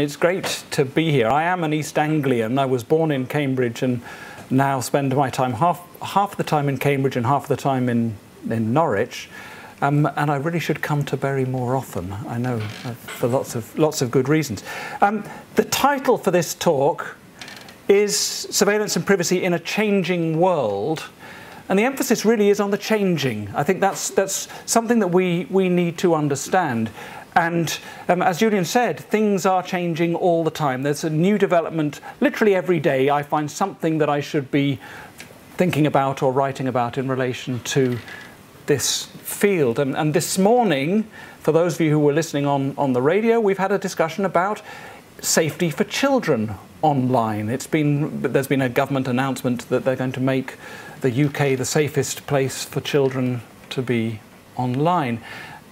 It's great to be here. I am an East Anglian. I was born in Cambridge and now spend my time half half the time in Cambridge and half the time in in Norwich. Um, and I really should come to Bury more often. I know uh, for lots of lots of good reasons. Um, the title for this talk is surveillance and privacy in a changing world. And the emphasis really is on the changing. I think that's, that's something that we, we need to understand. And um, as Julian said, things are changing all the time. There's a new development literally every day. I find something that I should be thinking about or writing about in relation to this field. And, and this morning, for those of you who were listening on, on the radio, we've had a discussion about safety for children online. It's been, there's been a government announcement that they're going to make the UK the safest place for children to be online.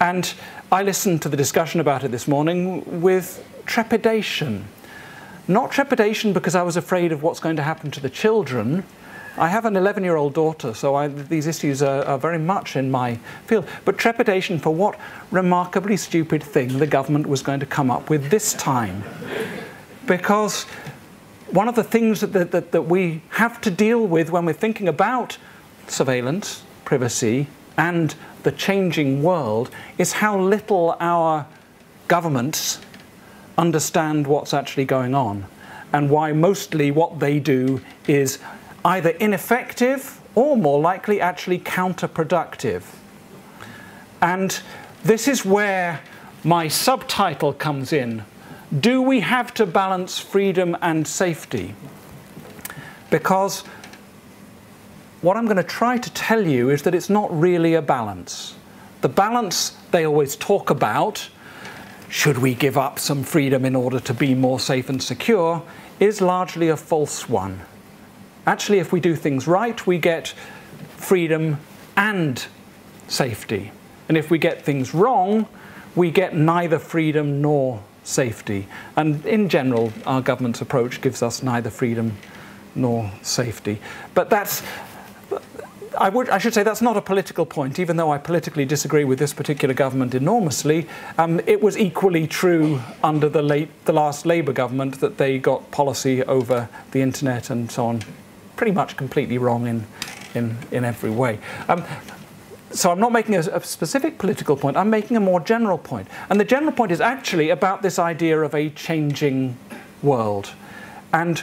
And I listened to the discussion about it this morning with trepidation. Not trepidation because I was afraid of what's going to happen to the children. I have an 11 year old daughter, so I, these issues are, are, very much in my field. But trepidation for what remarkably stupid thing the government was going to come up with this time. Because one of the things that, that, that we have to deal with when we're thinking about surveillance, privacy, and the changing world is how little our governments understand what's actually going on and why mostly what they do is either ineffective or more likely actually counterproductive. And this is where my subtitle comes in. Do we have to balance freedom and safety? Because what I'm going to try to tell you is that it's not really a balance. The balance they always talk about, should we give up some freedom in order to be more safe and secure, is largely a false one. Actually, if we do things right, we get freedom and safety. And if we get things wrong, we get neither freedom nor safety. And in general, our government's approach gives us neither freedom nor safety. But that's I, would, I should say that's not a political point, even though I politically disagree with this particular government enormously. Um, it was equally true under the, late, the last Labour government that they got policy over the internet and so on pretty much completely wrong in, in, in every way. Um, so I'm not making a, a, specific political point, I'm making a more general point. And the general point is actually about this idea of a changing world. And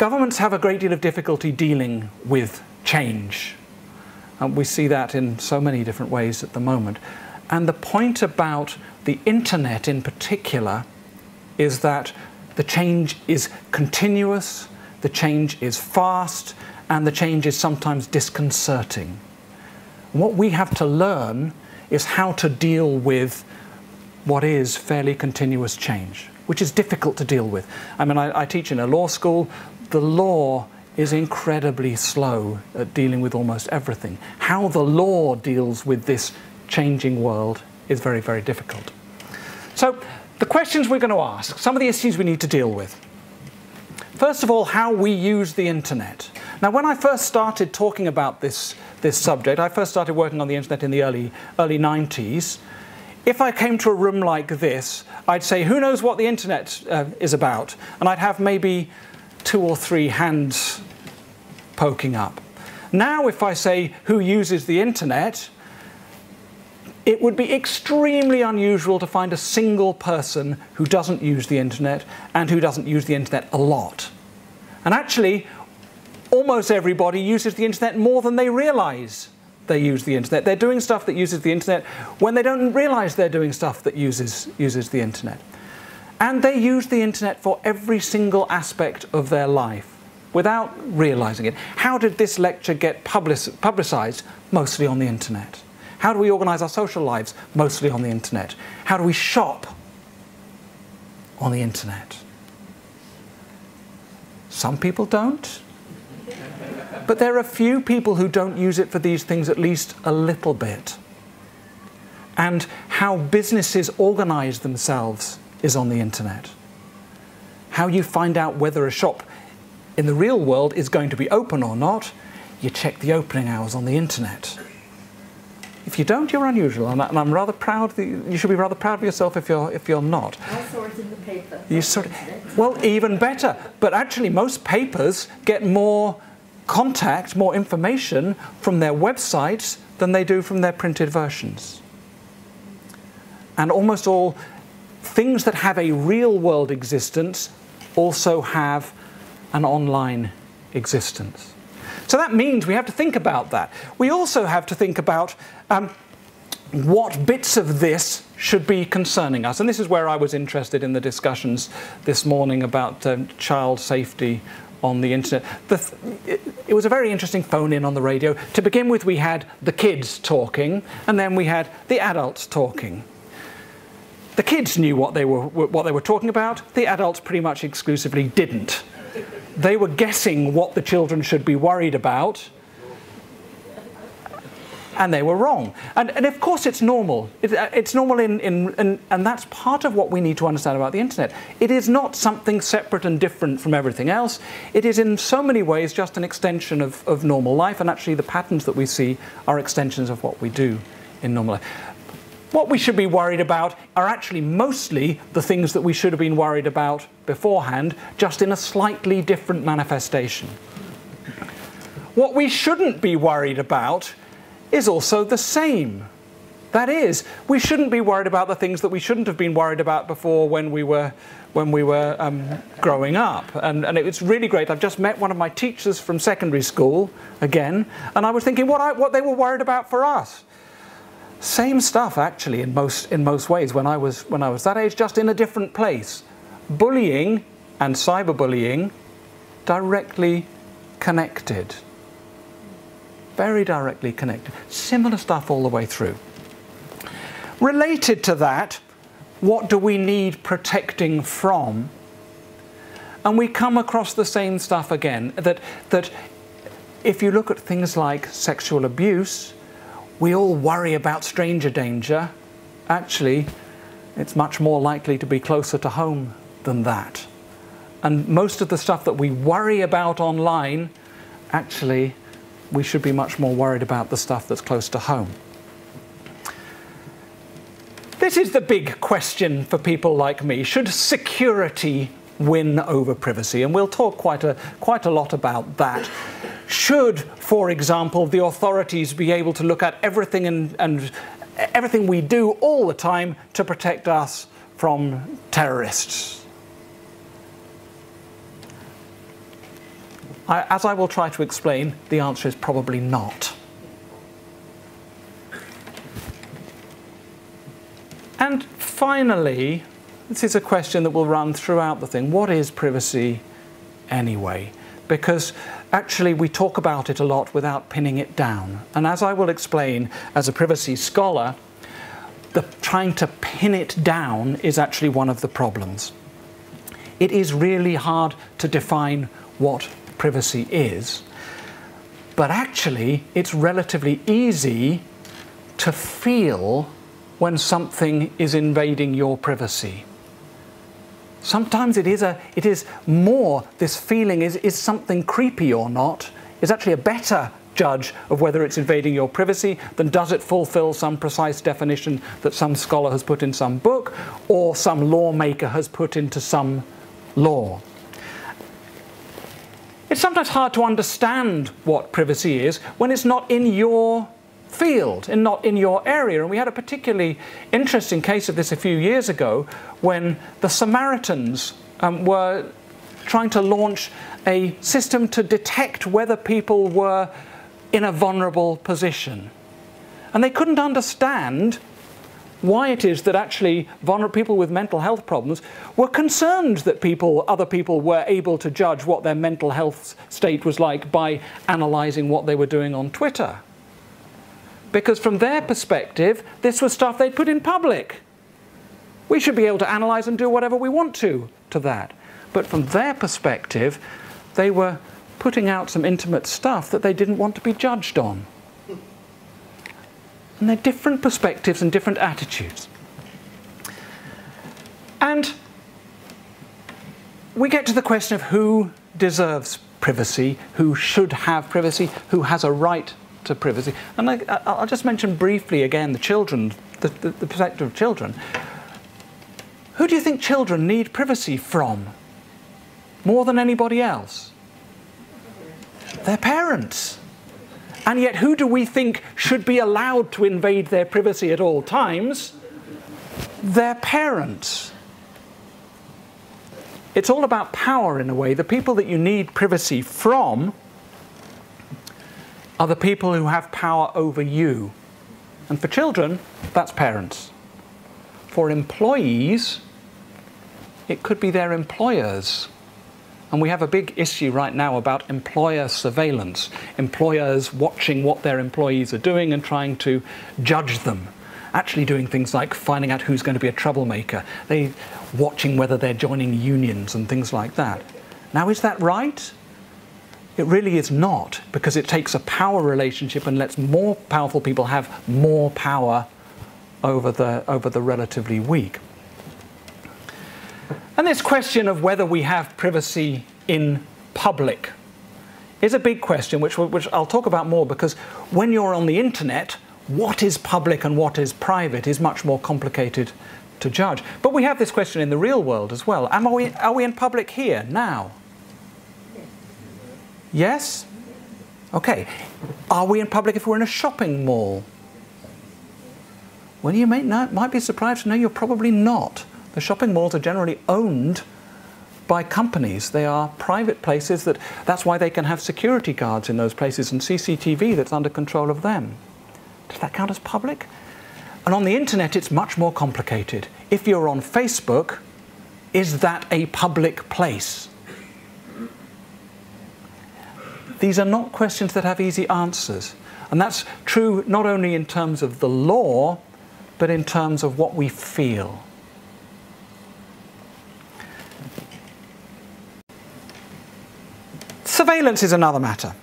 governments have a great deal of difficulty dealing with change. And we see that in so many different ways at the moment. And the point about the internet in particular is that the change is continuous, the change is fast, and the change is sometimes disconcerting. What we have to learn is how to deal with what is fairly continuous change, which is difficult to deal with. I mean, I, I teach in a law school. The law is incredibly slow at dealing with almost everything. How the law deals with this changing world is very, very difficult. So, the questions we're going to ask, some of the issues we need to deal with. First of all, how we use the internet. Now, when I first started talking about this, this subject, I first started working on the internet in the early, early 90s. If I came to a room like this, I'd say, Who knows what the internet uh, is about? And I'd have maybe two or three hands poking up. Now, if I say who uses the internet, it would be extremely unusual to find a single person who doesn't use the internet and who doesn't use the internet a lot. And actually, almost everybody uses the internet more than they realize they use the internet. They're doing stuff that uses the internet when they don't realize they're doing stuff that uses, uses the internet. And they use the internet for every single aspect of their life without realizing it. How did this lecture get publicized? Mostly on the internet. How do we organize our social lives? Mostly on the internet. How do we shop? On the internet. Some people don't. But there are a few people who don't use it for these things at least a little bit. And how businesses organize themselves is on the internet. How you find out whether a shop in the real world is going to be open or not, you check the opening hours on the internet. If you don't, you're unusual, and, I, am rather proud. That you should be rather proud of yourself if you're if you're not. I saw it in the paper. You sort of, well, even better. But actually, most papers get more contact, more information from their websites than they do from their printed versions. And almost all things that have a real world existence also have an online existence. So that means we have to think about that. We also have to think about um, what bits of this should be concerning us. And this is where I was interested in the discussions this morning about um, child safety on the internet. The th it, it, was a very interesting phone in on the radio. To begin with, we had the kids talking, and then we had the adults talking. The kids knew what they were, what they were talking about, the adults pretty much exclusively didn't they were guessing what the children should be worried about, and they were wrong. And, and of course, it's normal. It, uh, it's normal, in, in, in, and that's part of what we need to understand about the internet. It is not something separate and different from everything else. It is, in so many ways, just an extension of, of normal life, and actually, the patterns that we see are extensions of what we do in normal life. What we should be worried about are actually mostly the things that we should have been worried about beforehand, just in a slightly different manifestation. What we shouldn't be worried about is also the same. That is, we shouldn't be worried about the things that we shouldn't have been worried about before when we were, when we were um, growing up. And, and it's really great. I've just met one of my teachers from secondary school again, and I was thinking what, I, what they were worried about for us. Same stuff, actually, in most, in most ways when I, was, when I was that age, just in a different place. Bullying and cyberbullying directly connected. Very directly connected. Similar stuff all the way through. Related to that, what do we need protecting from? And we come across the same stuff again that, that if you look at things like sexual abuse, we all worry about stranger danger. Actually, it's much more likely to be closer to home than that. And most of the stuff that we worry about online, actually, we should be much more worried about the stuff that's close to home. This is the big question for people like me. Should security win over privacy? And we'll talk quite a, quite a lot about that. Should, for example, the authorities be able to look at everything and, and everything we do all the time to protect us from terrorists? I, as I will try to explain, the answer is probably not. And finally, this is a question that will run throughout the thing. What is privacy anyway? Because actually we talk about it a lot without pinning it down. And as I will explain as a privacy scholar, the, trying to pin it down is actually one of the problems. It is really hard to define what privacy is, but actually it's relatively easy to feel when something is invading your privacy. Sometimes it is, a, it is more, this feeling is, is something creepy or not, is actually a better judge of whether it's invading your privacy than does it fulfill some precise definition that some scholar has put in some book or some lawmaker has put into some law. It's sometimes hard to understand what privacy is when it's not in your field and not in your area. And we had a particularly interesting case of this a few years ago when the Samaritans um, were trying to launch a system to detect whether people were in a vulnerable position. And they couldn't understand why it is that actually vulnerable people with mental health problems were concerned that people, other people were able to judge what their mental health state was like by analysing what they were doing on Twitter because from their perspective, this was stuff they'd put in public. We should be able to analyze and do whatever we want to to that. But from their perspective, they were putting out some intimate stuff that they didn't want to be judged on. And they're different perspectives and different attitudes. And we get to the question of who deserves privacy, who should have privacy, who has a right to privacy. And I, will just mention briefly again the children, the, the, the perspective of children. Who do you think children need privacy from more than anybody else? Their parents. And yet, who do we think should be allowed to invade their privacy at all times? Their parents. It's all about power in a way. The people that you need privacy from are the people who have power over you. And for children, that's parents. For employees, it could be their employers. And we have a big issue right now about employer surveillance, employers watching what their employees are doing and trying to judge them. Actually, doing things like finding out who's going to be a troublemaker, they watching whether they're joining unions and things like that. Now, is that right? It really is not, because it takes a power relationship and lets more powerful people have more power over the, over the relatively weak. And this question of whether we have privacy in public is a big question, which, which I'll talk about more because when you're on the internet, what is public and what is private is much more complicated to judge. But we have this question in the real world as well. Am, we, are we in public here now? Yes? Okay. Are we in public if we're in a shopping mall? Well, you may not, might be surprised to know you're probably not. The shopping malls are generally owned by companies. They are private places that that's why they can have security guards in those places and CCTV that's under control of them. Does that count as public? And on the internet, it's much more complicated. If you're on Facebook, is that a public place? These are not questions that have easy answers. And that's true not only in terms of the law, but in terms of what we feel. Surveillance is another matter.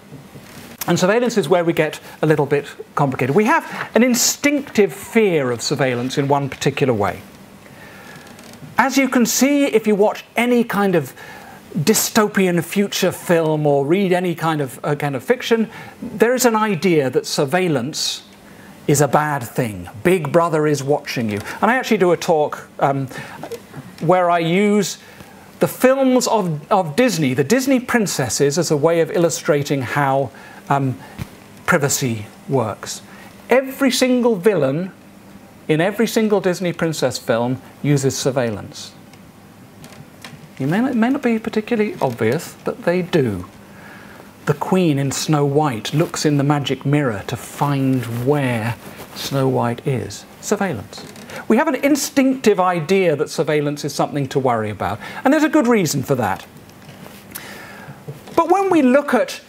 And surveillance is where we get a little bit complicated. We have an instinctive fear of surveillance in one particular way. As you can see, if you watch any kind of dystopian future film or read any kind of, uh, kind of fiction, there is an idea that surveillance is a bad thing. Big Brother is watching you. And I actually do a talk um, where I use the films of, of Disney, the Disney princesses, as a way of illustrating how um, privacy works. Every single villain in every single Disney princess film uses surveillance. It may not, may not be particularly obvious, but they do. The queen in Snow White looks in the magic mirror to find where Snow White is. Surveillance. We have an instinctive idea that surveillance is something to worry about, and there's a good reason for that. But when we look at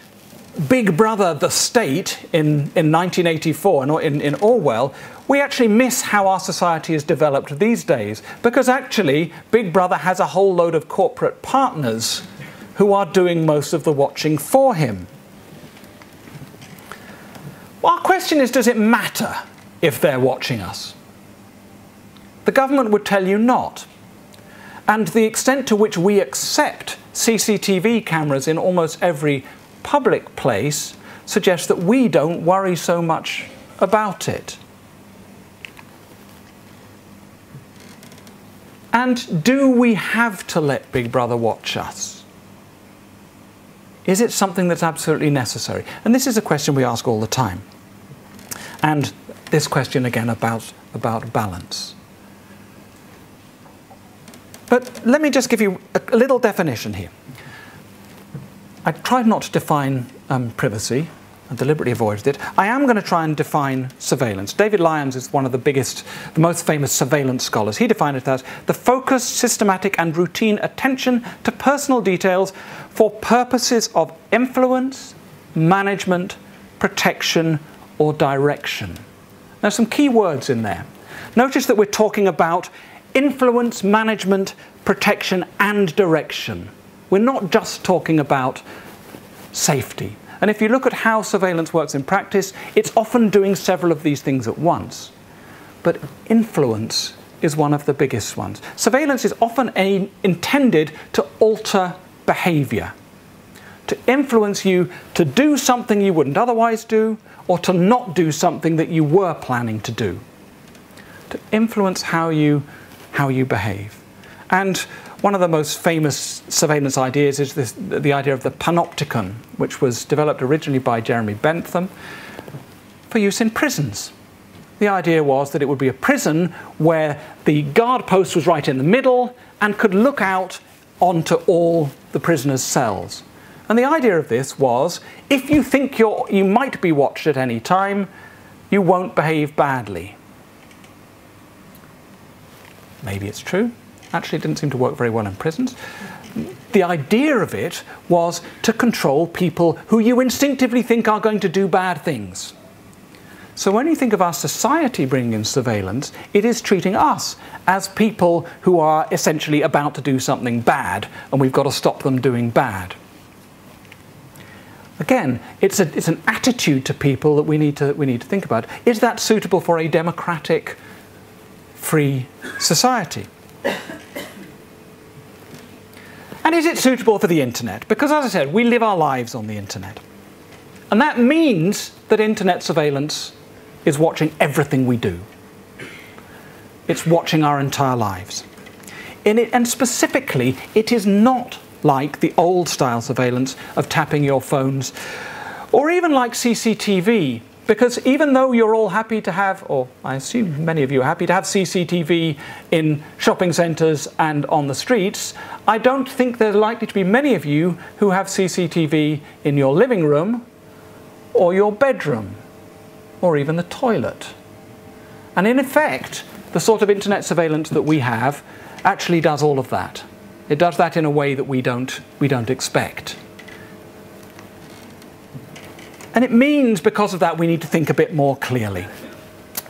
Big Brother the State in, in 1984 in, in Orwell, we actually miss how our society has developed these days because actually Big Brother has a whole load of corporate partners who are doing most of the watching for him. Our question is does it matter if they're watching us? The government would tell you not. And the extent to which we accept CCTV cameras in almost every public place suggests that we don't worry so much about it. And do we have to let Big Brother watch us? Is it something that's absolutely necessary? And this is a question we ask all the time. And this question again about, about balance. But let me just give you a, little definition here. I tried not to define um, privacy. I deliberately avoided it. I am going to try and define surveillance. David Lyons is one of the biggest, the most famous surveillance scholars. He defined it as the focused, systematic, and routine attention to personal details for purposes of influence, management, protection, or direction. Now, some key words in there. Notice that we're talking about influence, management, protection, and direction. We're not just talking about safety. And if you look at how surveillance works in practice, it's often doing several of these things at once. But influence is one of the biggest ones. Surveillance is often a, intended to alter behavior, to influence you to do something you wouldn't otherwise do, or to not do something that you were planning to do. To influence how you, how you behave. And one of the most famous surveillance ideas is this, the idea of the panopticon, which was developed originally by Jeremy Bentham for use in prisons. The idea was that it would be a prison where the guard post was right in the middle and could look out onto all the prisoners' cells. And the idea of this was if you think you're, you might be watched at any time, you won't behave badly. Maybe it's true. Actually, didn't seem to work very well in prisons. The idea of it was to control people who you instinctively think are going to do bad things. So when you think of our society bringing in surveillance, it is treating us as people who are essentially about to do something bad, and we've got to stop them doing bad. Again, it's, a, it's an attitude to people that we need to, we need to think about. Is that suitable for a democratic, free society? And is it suitable for the internet? Because as I said, we live our lives on the internet. And that means that internet surveillance is watching everything we do. It's watching our entire lives. It, and specifically, it is not like the old style surveillance of tapping your phones, or even like CCTV, because even though you're all happy to have, or I assume many of you are happy to have CCTV in shopping centres and on the streets, I don't think there's likely to be many of you who have CCTV in your living room or your bedroom or even the toilet. And in effect, the sort of internet surveillance that we have actually does all of that. It does that in a way that we don't, we don't expect. And it means, because of that, we need to think a bit more clearly.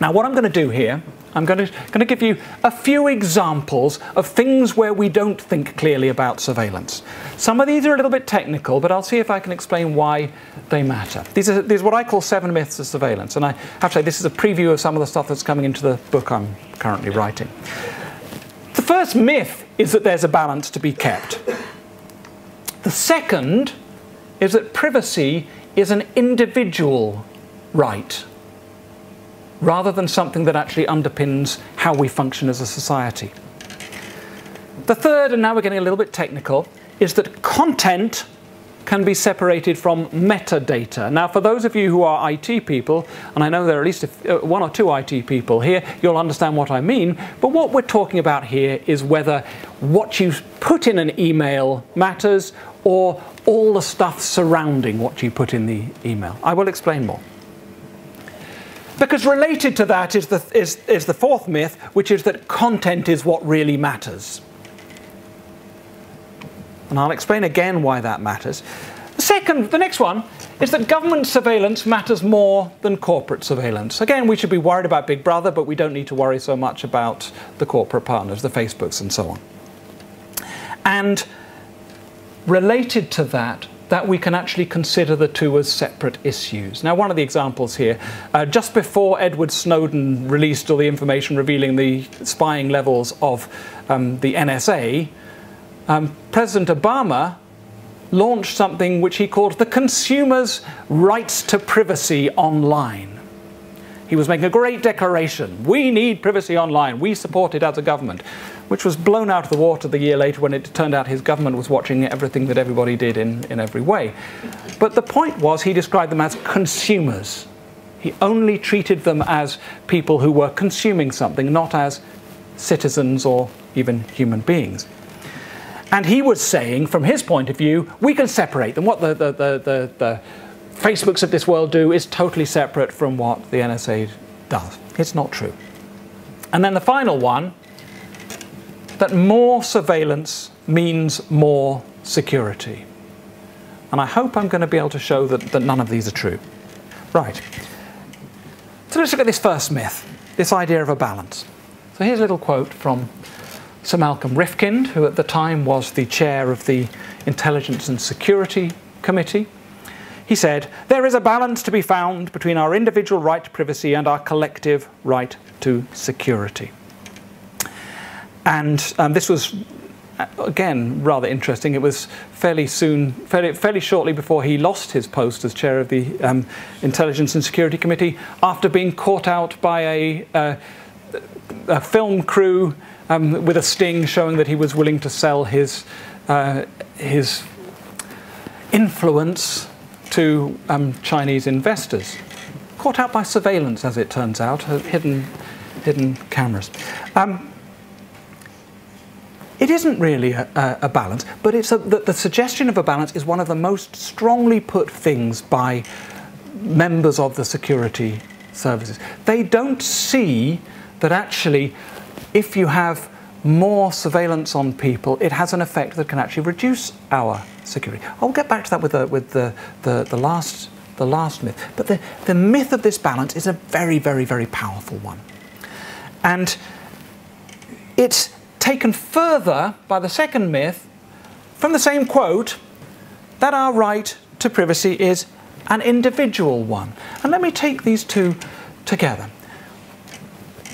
Now, what I'm going to do here I'm going to, going to give you a few examples of things where we don't think clearly about surveillance. Some of these are a little bit technical, but I'll see if I can explain why they matter. These are, these are what I call seven myths of surveillance, and I have to say this is a preview of some of the stuff that's coming into the book I'm currently writing. The first myth is that there's a balance to be kept. The second is that privacy is an individual right rather than something that actually underpins how we function as a society. The third, and now we're getting a little bit technical, is that content can be separated from metadata. Now, for those of you who are IT people, and I know there are at least uh, one or two IT people here, you'll understand what I mean. But what we're talking about here is whether what you put in an email matters or all the stuff surrounding what you put in the email. I will explain more. Because related to that is the, is, is the fourth myth, which is that content is what really matters. And I'll explain again why that matters. The second, the next one, is that government surveillance matters more than corporate surveillance. Again, we should be worried about Big Brother, but we don't need to worry so much about the corporate partners, the Facebooks and so on. And related to that, that we can actually consider the two as separate issues. Now, one of the examples here, uh, just before Edward Snowden released all the information revealing the spying levels of um, the NSA, um, President Obama launched something which he called the Consumer's Rights to Privacy Online. He was making a great declaration. We need privacy online. We support it as a government which was blown out of the water the year later when it turned out his government was watching everything that everybody did in, in every way. But the point was he described them as consumers. He only treated them as people who were consuming something, not as citizens or even human beings. And he was saying, from his point of view, we can separate them. What the, the, the, the, the Facebooks of this world do is totally separate from what the NSA does. It's not true. And then the final one that more surveillance means more security. And I hope I'm going to be able to show that, that none of these are true. Right. So let's look at this first myth, this idea of a balance. So here's a little quote from Sir Malcolm Rifkind, who at the time was the chair of the Intelligence and Security Committee. He said, There is a balance to be found between our individual right to privacy and our collective right to security. And um, this was again, rather interesting. It was fairly soon, fairly, fairly shortly before he lost his post as chair of the um, Intelligence and Security Committee, after being caught out by a, uh, a film crew um, with a sting showing that he was willing to sell his, uh, his influence to um, Chinese investors. Caught out by surveillance, as it turns out, hidden, hidden cameras. Um, it isn't really a, a, balance, but it's a, the, the suggestion of a balance is one of the most strongly put things by members of the security services. They don't see that actually, if you have more surveillance on people, it has an effect that can actually reduce our security. I'll get back to that with the, with the, the, the, last, the last myth. But the, the myth of this balance is a very, very, very powerful one. And it's taken further by the second myth from the same quote that our right to privacy is an individual one. And let me take these two together.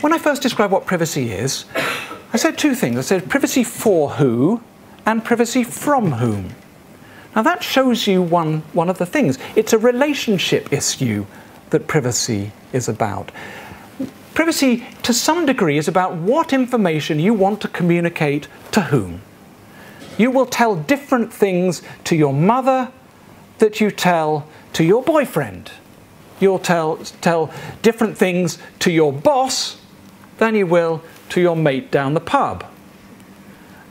When I first described what privacy is, I said two things. I said privacy for who and privacy from whom. Now that shows you one, one of the things. It's a relationship issue that privacy is about. Privacy, to some degree, is about what information you want to communicate to whom. You will tell different things to your mother that you tell to your boyfriend. You'll tell, tell different things to your boss than you will to your mate down the pub.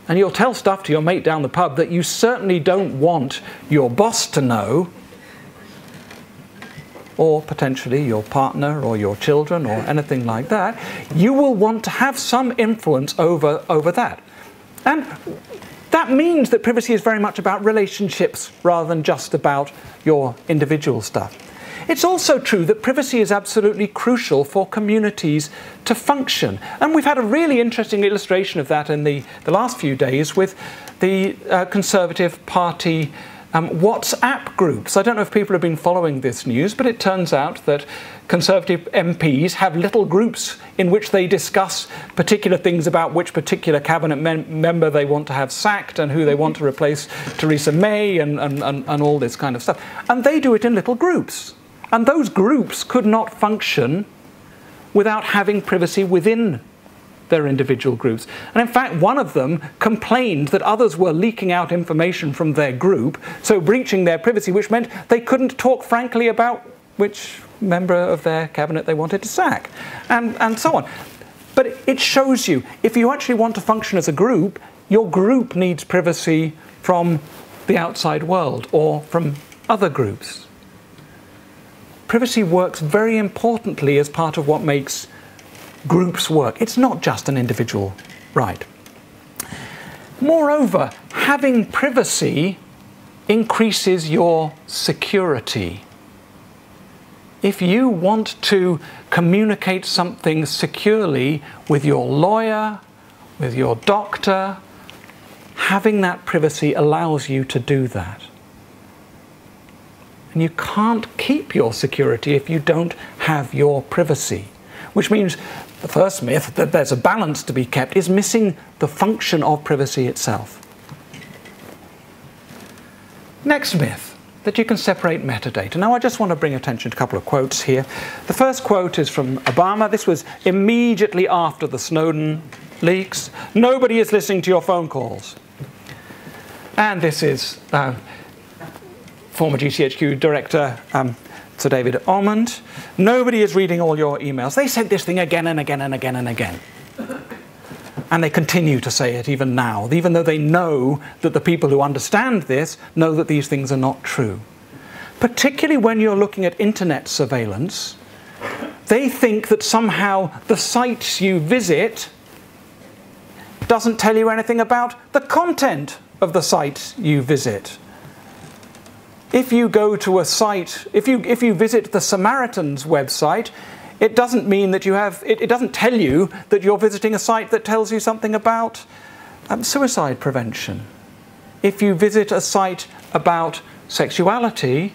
And you'll tell stuff to your mate down the pub that you certainly don't want your boss to know, or potentially your partner or your children or anything like that. You will want to have some influence over, over that. And that means that privacy is very much about relationships rather than just about your individual stuff. It's also true that privacy is absolutely crucial for communities to function. And we've had a really interesting illustration of that in the, the last few days with the uh, Conservative Party um, WhatsApp groups. I don't know if people have been following this news, but it turns out that Conservative MPs have little groups in which they discuss particular things about which particular cabinet mem member they want to have sacked and who they want to replace Theresa May and, and, and, and all this kind of stuff. And they do it in little groups. And those groups could not function without having privacy within their individual groups. And in fact, one of them complained that others were leaking out information from their group, so breaching their privacy, which meant they couldn't talk frankly about which member of their cabinet they wanted to sack, and, and so on. But it shows you, if you actually want to function as a group, your group needs privacy from the outside world or from other groups privacy works very importantly as part of what makes groups work. It's not just an individual right. Moreover, having privacy increases your security. If you want to communicate something securely with your lawyer, with your doctor, having that privacy allows you to do that. And you can't keep your security if you don't have your privacy. Which means the first myth, that there's a balance to be kept, is missing the function of privacy itself. Next myth, that you can separate metadata. Now, I just want to bring attention to a couple of quotes here. The first quote is from Obama. This was immediately after the Snowden leaks. Nobody is listening to your phone calls. And this is uh, former GCHQ director, um, Sir David Omand. Nobody is reading all your emails. They said this thing again and again and again and again. And they continue to say it even now, even though they know that the people who understand this know that these things are not true. Particularly when you're looking at internet surveillance, they think that somehow the sites you visit doesn't tell you anything about the content of the sites you visit if you go to a site, if you, if you visit the Samaritans website, it doesn't mean that you have, it, it doesn't tell you that you're visiting a site that tells you something about um, suicide prevention. If you visit a site about sexuality,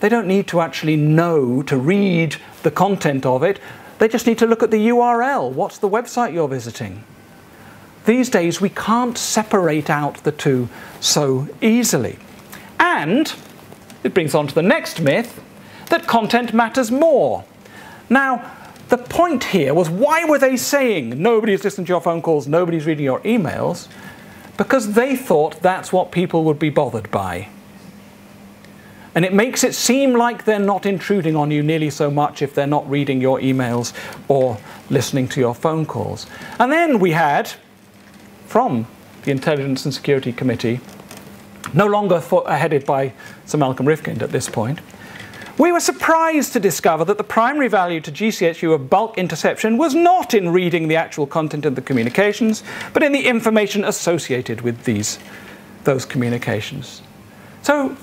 they don't need to actually know to read the content of it. They just need to look at the URL. What's the website you're visiting? these days we can't separate out the two so easily. And it brings on to the next myth that content matters more. Now, the point here was why were they saying nobody's listening to your phone calls, nobody's reading your emails? Because they thought that's what people would be bothered by. And it makes it seem like they're not intruding on you nearly so much if they're not reading your emails or listening to your phone calls. And then we had, from the Intelligence and Security Committee, no longer headed by Sir Malcolm Rifkind at this point, we were surprised to discover that the primary value to GCHQ of bulk interception was not in reading the actual content of the communications, but in the information associated with these, those communications. So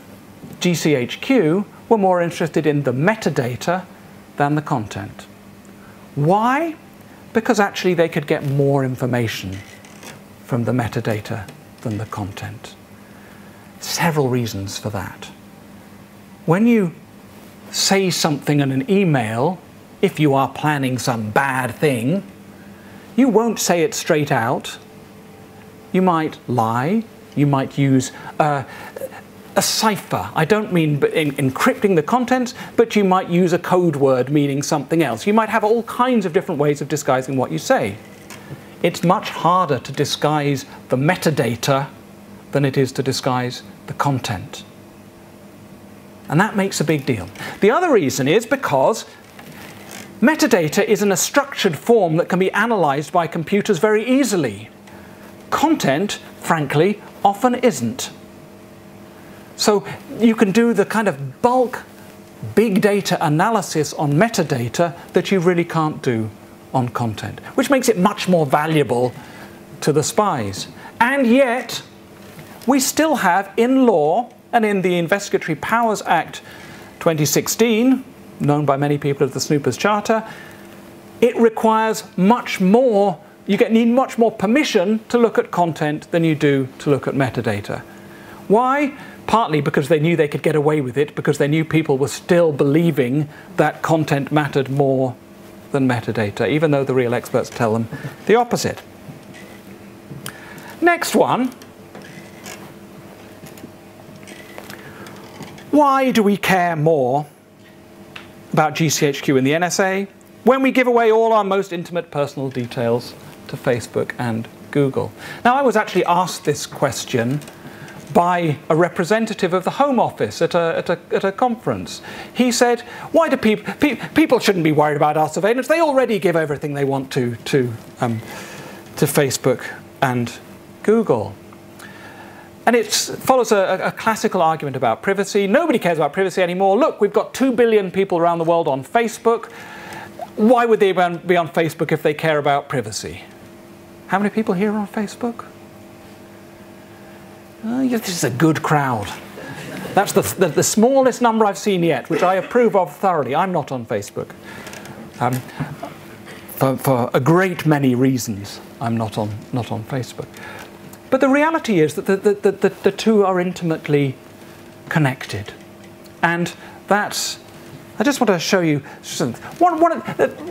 GCHQ were more interested in the metadata than the content. Why? Because actually they could get more information from the metadata than the content. Several reasons for that. When you say something in an email, if you are planning some bad thing, you won't say it straight out. You might lie. You might use uh, a cipher. I don't mean in encrypting the contents, but you might use a code word meaning something else. You might have all kinds of different ways of disguising what you say. It's much harder to disguise the metadata than it is to disguise the content. And that makes a big deal. The other reason is because metadata is in a structured form that can be analyzed by computers very easily. Content, frankly, often isn't. So you can do the kind of bulk big data analysis on metadata that you really can't do on content, which makes it much more valuable to the spies. And yet, we still have in law and in the Investigatory Powers Act 2016, known by many people as the Snoopers Charter, it requires much more, you get, need much more permission to look at content than you do to look at metadata. Why? partly because they knew they could get away with it, because they knew people were still believing that content mattered more than metadata, even though the real experts tell them the opposite. Next one. Why do we care more about GCHQ and the NSA when we give away all our most intimate personal details to Facebook and Google? Now, I was actually asked this question by a representative of the Home Office at a, at a, at a conference. He said, why do people, pe people shouldn't be worried about our surveillance. They already give everything they want to, to, um, to Facebook and Google. And it follows a, a, classical argument about privacy. Nobody cares about privacy anymore. Look, we've got 2 billion people around the world on Facebook. Why would they be on Facebook if they care about privacy? How many people here are on Facebook? Oh, this is a good crowd. That's the, the, the, smallest number I've seen yet, which I approve of thoroughly. I'm not on Facebook. Um, for, for a great many reasons, I'm not on, not on Facebook. But the reality is that the, the, the, the two are intimately connected. And that's, I just want to show you one, one,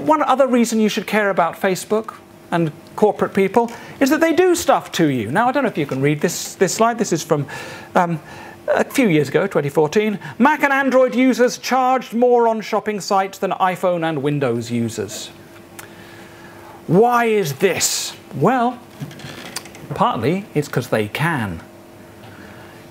one other reason you should care about Facebook and corporate people is that they do stuff to you. Now, I don't know if you can read this, this slide. This is from um, a few years ago, 2014. Mac and Android users charged more on shopping sites than iPhone and Windows users. Why is this? Well, partly it's because they can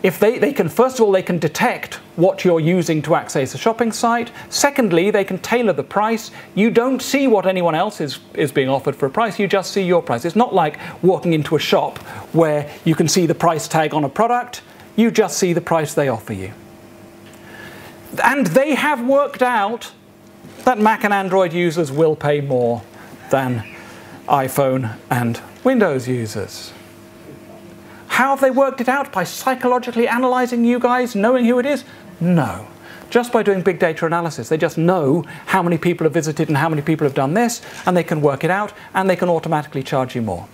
if they, they can, first of all, they can detect what you're using to access a shopping site. Secondly, they can tailor the price. You don't see what anyone else is, is being offered for a price, you just see your price. It's not like walking into a shop where you can see the price tag on a product, you just see the price they offer you. And they have worked out that Mac and Android users will pay more than iPhone and Windows users. How have they worked it out? By psychologically analyzing you guys, knowing who it is? No. Just by doing big data analysis. They just know how many people have visited and how many people have done this, and they can work it out, and they can automatically charge you more.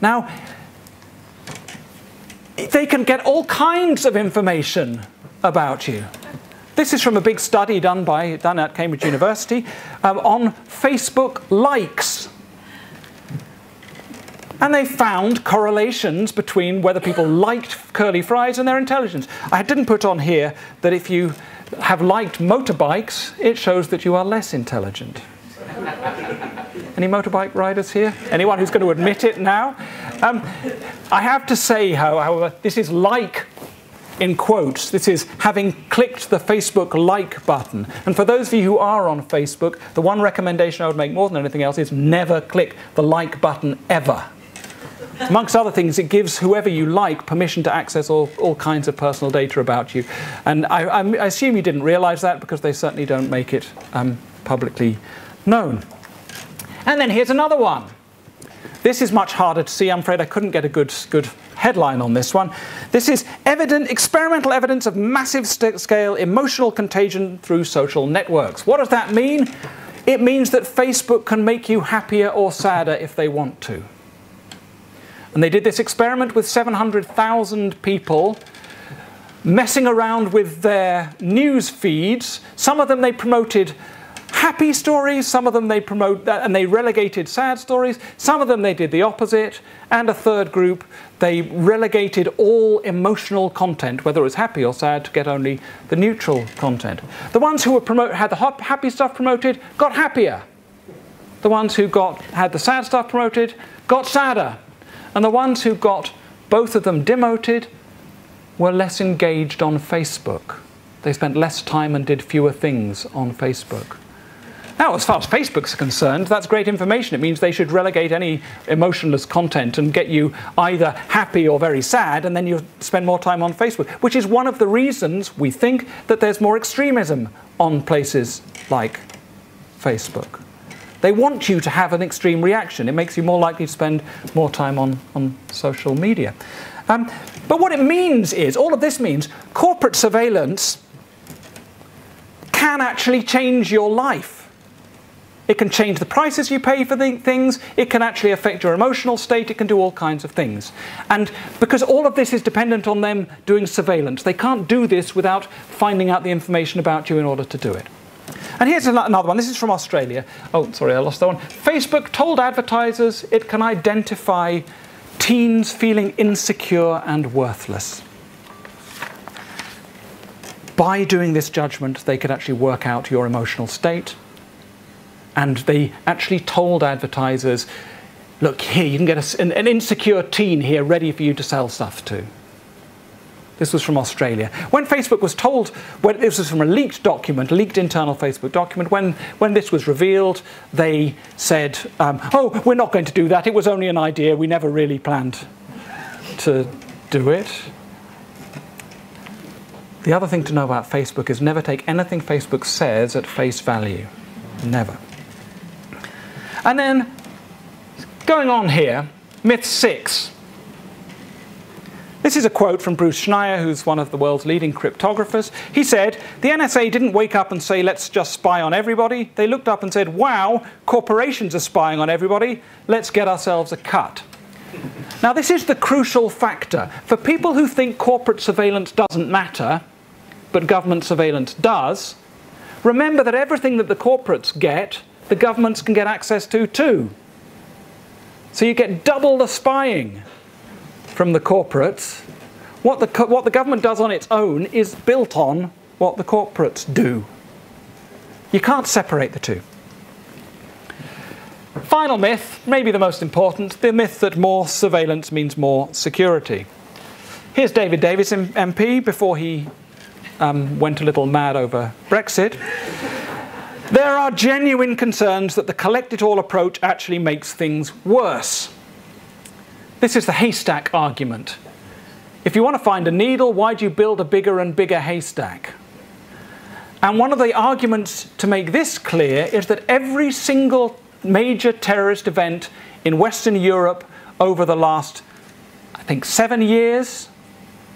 Now, they can get all kinds of information about you. This is from a big study done, by, done at Cambridge University um, on Facebook likes And they found correlations between whether people liked curly fries and their intelligence. I didn't put on here that if you have liked motorbikes, it shows that you are less intelligent. Any motorbike riders here? Anyone who's going to admit it now? Um, I have to say, however, this is like in quotes, this is having clicked the Facebook like button. And for those of you who are on Facebook, the one recommendation I would make more than anything else is never click the like button ever. Amongst other things, it gives whoever you like permission to access all, all kinds of personal data about you. And I, I assume you didn't realize that because they certainly don't make it um, publicly known. And then here's another one. This is much harder to see. I'm afraid I couldn't get a good, good headline on this one. This is evident, experimental evidence of massive scale emotional contagion through social networks. What does that mean? It means that Facebook can make you happier or sadder if they want to. And they did this experiment with 700,000 people messing around with their news feeds. Some of them they promoted happy stories, some of them they promote uh, and they relegated sad stories, some of them they did the opposite, and a third group they relegated all emotional content, whether it was happy or sad, to get only the neutral content. The ones who were promote, had the happy stuff promoted got happier. The ones who got had the sad stuff promoted got sadder. And the ones who got both of them demoted were less engaged on Facebook. They spent less time and did fewer things on Facebook. Now, as far as Facebook's concerned, that's great information. It means they should relegate any emotionless content and get you either happy or very sad, and then you spend more time on Facebook, which is one of the reasons we think that there's more extremism on places like Facebook. They want you to have an extreme reaction. It makes you more likely to spend more time on, on social media. Um, but what it means is, all of this means, corporate surveillance can actually change your life. It can change the prices you pay for the things. It can actually affect your emotional state. It can do all kinds of things. And because all of this is dependent on them doing surveillance, they can't do this without finding out the information about you in order to do it. And here's another one. This is from Australia. Oh, sorry, I lost that one. Facebook told advertisers it can identify teens feeling insecure and worthless. By doing this judgment, they could actually work out your emotional state. And they actually told advertisers, look, here, you can get a, an, an insecure teen here ready for you to sell stuff to. This was from Australia. When Facebook was told, when, this was from a leaked document, leaked internal Facebook document, when, when this was revealed, they said, um, oh, we're not going to do that. It was only an idea. We never really planned to do it. The other thing to know about Facebook is never take anything Facebook says at face value. Never. And then, going on here, myth six. This is a quote from Bruce Schneier, who's one of the world's leading cryptographers. He said, The NSA didn't wake up and say, let's just spy on everybody. They looked up and said, wow, corporations are spying on everybody. Let's get ourselves a cut. Now, this is the crucial factor. For people who think corporate surveillance doesn't matter, but government surveillance does, remember that everything that the corporates get, the governments can get access to too. So you get double the spying from the corporates. What the, what the government does on its own is built on what the corporates do. You can't separate the two. Final myth, maybe the most important, the myth that more surveillance means more security. Here's David Davis, MP, before he um, went a little mad over Brexit. There are genuine concerns that the collect it all approach actually makes things worse. This is the haystack argument. If you want to find a needle, why do you build a bigger and bigger haystack? And one of the arguments to make this clear is that every single major terrorist event in Western Europe over the last, I think, seven years,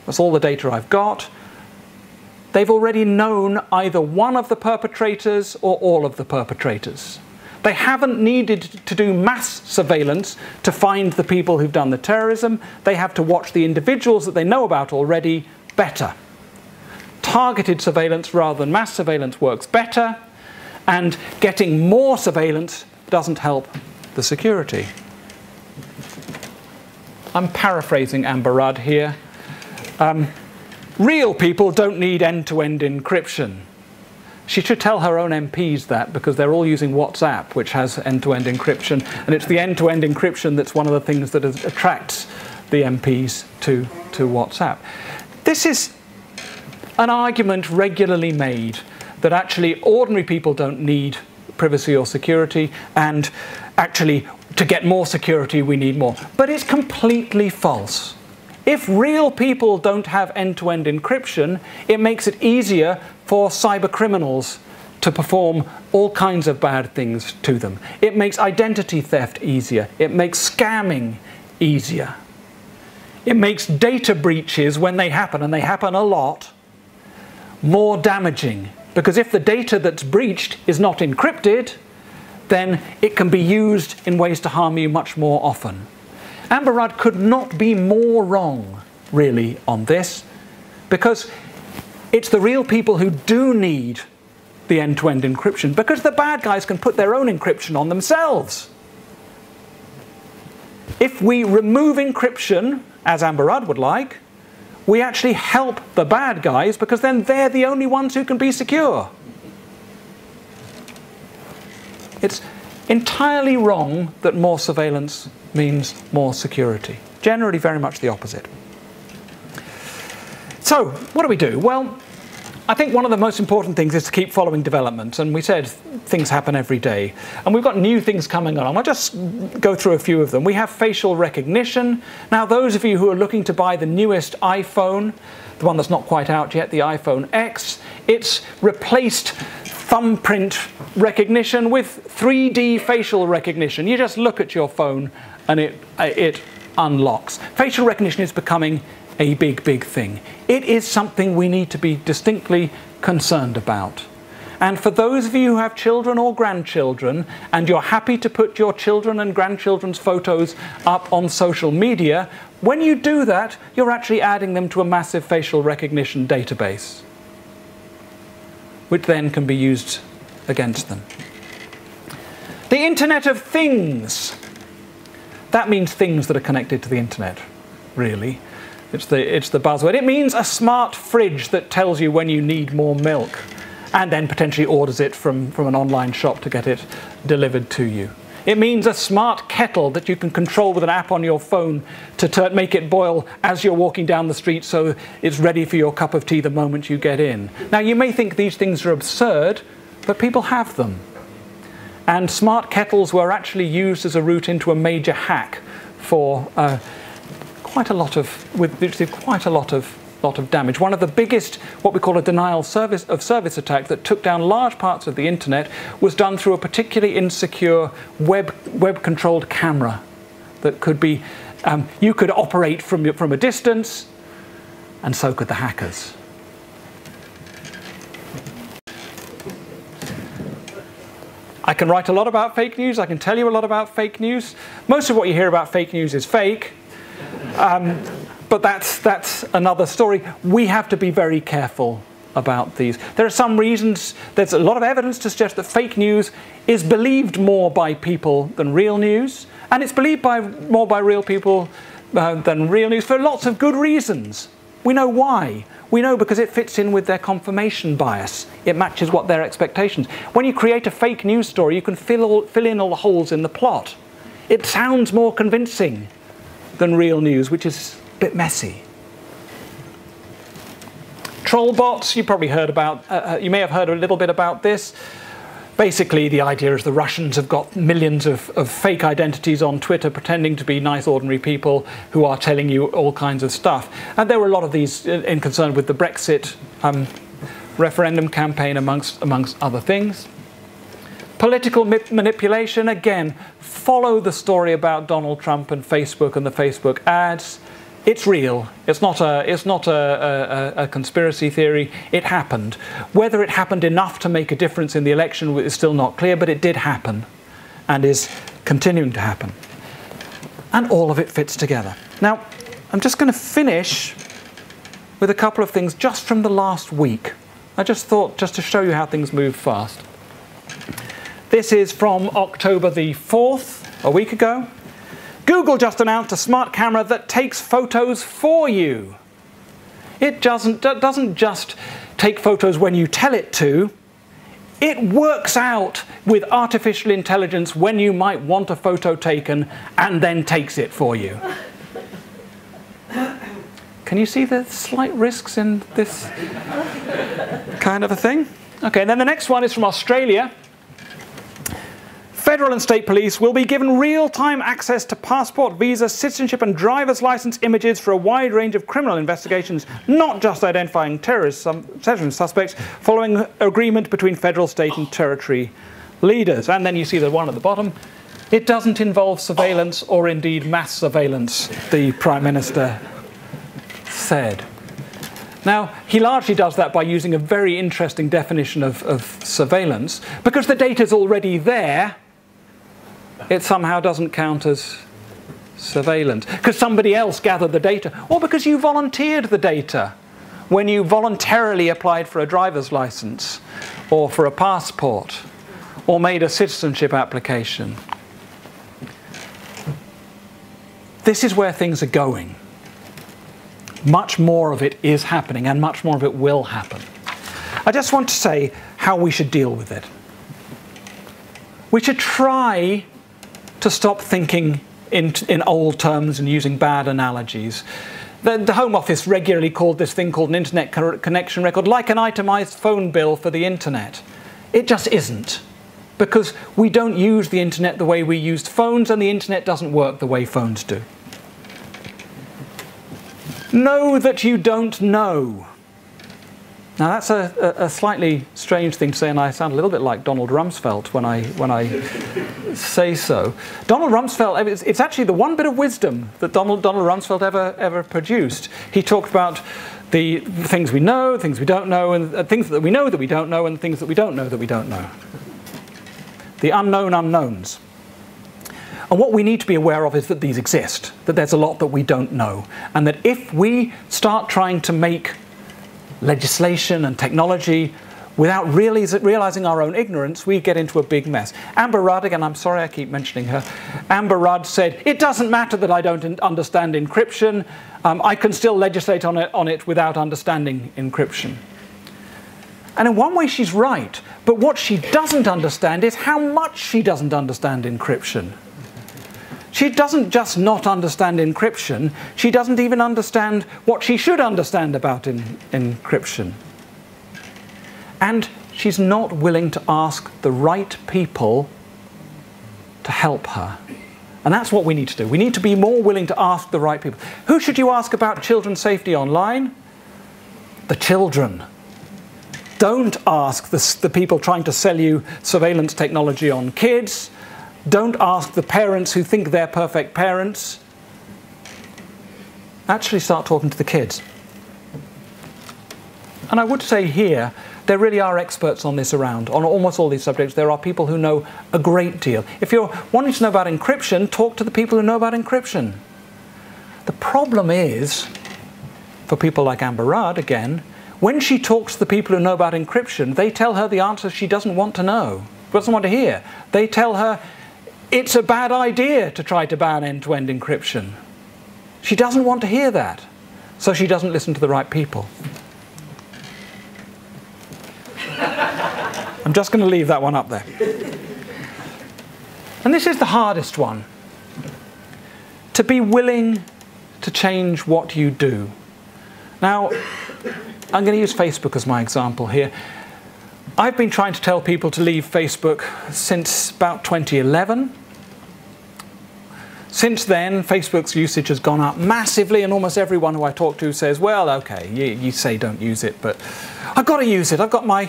that's all the data I've got, they've already known either one of the perpetrators or all of the perpetrators. They haven't needed to do mass surveillance to find the people who've done the terrorism. They have to watch the individuals that they know about already better. Targeted surveillance rather than mass surveillance works better, and getting more surveillance doesn't help the security. I'm paraphrasing Amber Rudd here. Um, real people don't need end to end encryption. She should tell her own MPs that because they're all using WhatsApp, which has end to end encryption. And it's the end to end encryption that's one of the things that attracts the MPs to, to WhatsApp. This is an argument regularly made that actually ordinary people don't need privacy or security, and actually to get more security we need more. But it's completely false. If real people don't have end to end encryption, it makes it easier for cyber criminals to perform all kinds of bad things to them. It makes identity theft easier. It makes scamming easier. It makes data breaches when they happen, and they happen a lot, more damaging. Because if the data that's breached is not encrypted, then it can be used in ways to harm you much more often. Amber Rudd could not be more wrong, really, on this, because it's the real people who do need the end to end encryption, because the bad guys can put their own encryption on themselves. If we remove encryption, as Amber Rudd would like, we actually help the bad guys because then they're the only ones who can be secure. It's entirely wrong that more surveillance means more security. Generally, very much the opposite. So, what do we do? Well, I think one of the most important things is to keep following developments, and we said things happen every day. And we've got new things coming along. I'll just go through a few of them. We have facial recognition. Now, those of you who are looking to buy the newest iPhone, the one that's not quite out yet, the iPhone X, it's replaced thumbprint recognition with 3D facial recognition. You just look at your phone and it, uh, it unlocks. Facial recognition is becoming a big, big thing. It is something we need to be distinctly concerned about. And for those of you who have children or grandchildren, and you're happy to put your children and grandchildren's photos up on social media, when you do that, you're actually adding them to a massive facial recognition database, which then can be used against them. The Internet of Things. That means things that are connected to the Internet, really. It's the, it's the buzzword. It means a smart fridge that tells you when you need more milk and then potentially orders it from, from an online shop to get it delivered to you. It means a smart kettle that you can control with an app on your phone to make it boil as you're walking down the street so it's ready for your cup of tea the moment you get in. Now, you may think these things are absurd, but people have them. And smart kettles were actually used as a route into a major hack for. Uh, quite a lot of, with, did quite a lot of, lot of damage. One of the biggest, what we call a denial service, of service attack that took down large parts of the internet was done through a particularly insecure web, web controlled camera that could be, um, you could operate from, from a distance, and so could the hackers. I can write a lot about fake news, I can tell you a lot about fake news. Most of what you hear about fake news is fake. Um, but that's, that's another story. We have to be very careful about these. There are some reasons, there's a lot of evidence to suggest that fake news is believed more by people than real news, and it's believed by, more by real people uh, than real news for lots of good reasons. We know why. We know because it fits in with their confirmation bias. It matches what their expectations. When you create a fake news story, you can fill, all, fill in all the holes in the plot. It sounds more convincing than real news, which is bit messy. Troll bots, you probably heard about, uh, uh, you may have heard a little bit about this. Basically, the idea is the Russians have got millions of, of fake identities on Twitter pretending to be nice, ordinary people who are telling you all kinds of stuff. And there were a lot of these uh, in concern with the Brexit um, referendum campaign, amongst, amongst other things. Political manipulation, again, follow the story about Donald Trump and Facebook and the Facebook ads. It's real. It's not a, it's not a, a, a, conspiracy theory. It happened. Whether it happened enough to make a difference in the election is still not clear, but it did happen and is continuing to happen. And all of it fits together. Now, I'm just going to finish with a couple of things just from the last week. I just thought, just to show you how things move fast. This is from October the 4th, a week ago. Google just announced a smart camera that takes photos for you. It doesn't, doesn't just take photos when you tell it to, it works out with artificial intelligence when you might want a photo taken and then takes it for you. Can you see the slight risks in this kind of a thing? Okay, and then the next one is from Australia. Federal and state police will be given real-time access to passport, visa, citizenship and driver's license images for a wide range of criminal investigations, not just identifying terrorist suspects, following agreement between federal, state and territory leaders. And then you see the one at the bottom. It doesn't involve surveillance or indeed mass surveillance, the Prime Minister said. Now, he largely does that by using a very interesting definition of, of surveillance. Because the data is already there, it somehow doesn't count as surveillance because somebody else gathered the data or because you volunteered the data when you voluntarily applied for a driver's license or for a passport or made a citizenship application. This is where things are going. Much more of it is happening and much more of it will happen. I just want to say how we should deal with it. We should try to stop thinking in, in old terms and using bad analogies. The, the, Home Office regularly called this thing called an internet connection record like an itemized phone bill for the internet. It just isn't. Because we don't use the internet the way we used phones, and the internet doesn't work the way phones do. Know that you don't know. Now that's a, a, slightly strange thing to say, and I sound a little bit like Donald Rumsfeld when I, when I say so. Donald Rumsfeld, it's, it's, actually the one bit of wisdom that Donald, Donald Rumsfeld ever, ever produced. He talked about the things we know, things we don't know, and uh, things that we know that we don't know, and things that we don't know that we don't know. The unknown unknowns. And what we need to be aware of is that these exist, that there's a lot that we don't know, and that if we start trying to make legislation and technology without really realizing our own ignorance, we get into a big mess. Amber Rudd, again, I'm sorry I keep mentioning her, Amber Rudd said, it doesn't matter that I don't understand encryption, um, I can still legislate on it, on it without understanding encryption. And in one way she's right, but what she doesn't understand is how much she doesn't understand encryption. She doesn't just not understand encryption, she doesn't even understand what she should understand about in, encryption. And she's not willing to ask the right people to help her. And that's what we need to do. We need to be more willing to ask the right people. Who should you ask about children's safety online? The children. Don't ask the, the people trying to sell you surveillance technology on kids don't ask the parents who think they're perfect parents. Actually start talking to the kids. And I would say here, there really are experts on this around, on almost all these subjects. There are people who know a great deal. If you're wanting to know about encryption, talk to the people who know about encryption. The problem is, for people like Amber Rudd, again, when she talks to the people who know about encryption, they tell her the answers she doesn't want to know, doesn't want to hear. They tell her it's a bad idea to try to ban end-to-end encryption. She doesn't want to hear that, so she doesn't listen to the right people. I'm just going to leave that one up there. And this is the hardest one. To be willing to change what you do. Now, I'm going to use Facebook as my example here. I've been trying to tell people to leave Facebook since about 2011. Since then, Facebook's usage has gone up massively, and almost everyone who I talk to says, well, okay, you, you say don't use it, but I've got to use it. I've got my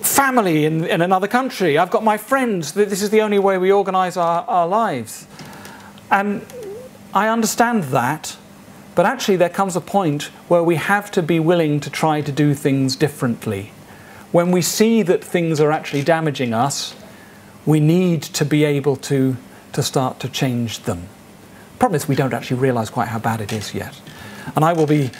family in, in another country. I've got my friends. This is the only way we organize our, our lives. And I understand that, but actually there comes a point where we have to be willing to try to do things differently. When we see that things are actually damaging us, we need to be able to to start to change them. The problem is we don't actually realize quite how bad it is yet. And I will be